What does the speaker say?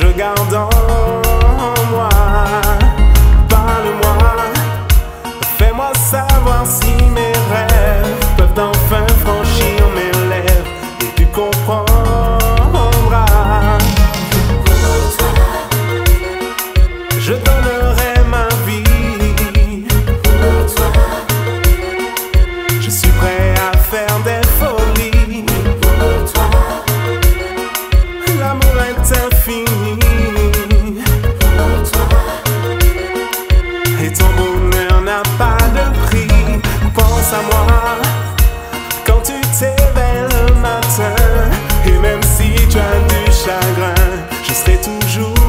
je garde en À moi quand tu t'éveilles le matin. Et même si tu as du chagrin, je serai toujours